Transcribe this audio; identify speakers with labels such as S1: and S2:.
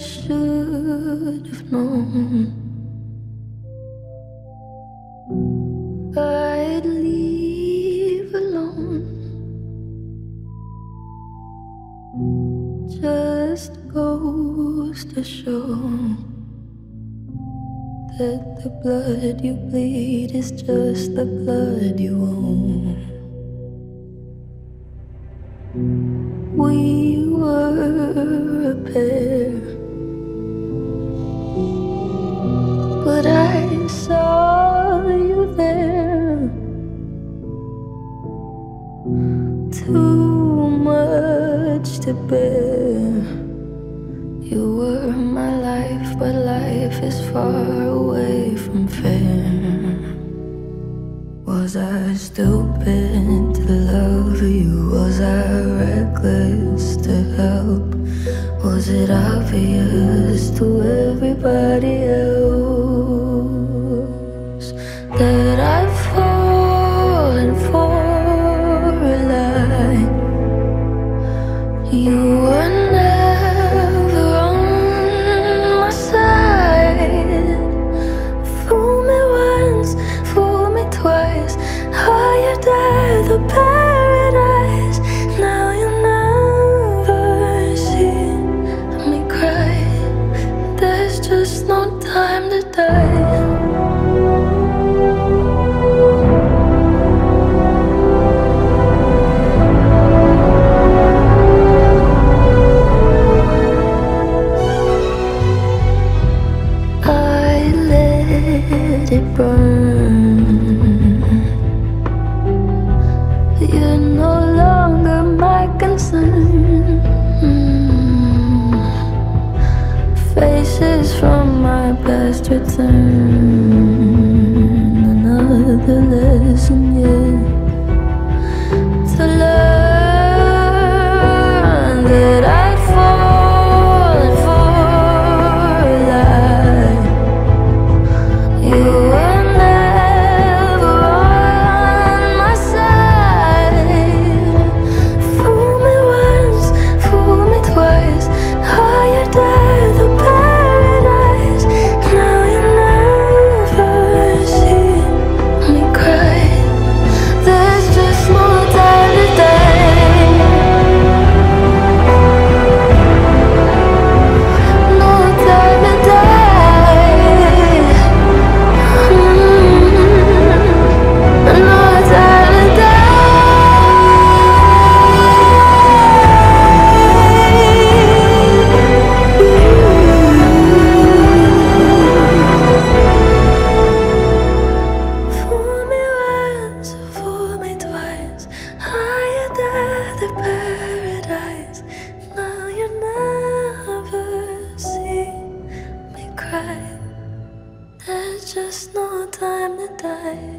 S1: should have known. I'd leave alone. Just goes to show that the blood you bleed is just the blood you own. Too much to bear. You were my life, but life is far away from fair. Was I stupid to love you? Was I reckless to help? Was it obvious to everybody else You're no longer my concern. Faces from my past return. Another lesson, yeah. cry. There's just no time to die.